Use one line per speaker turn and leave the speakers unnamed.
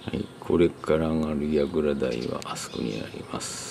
はい、これから上がる櫓台はあそこにあります。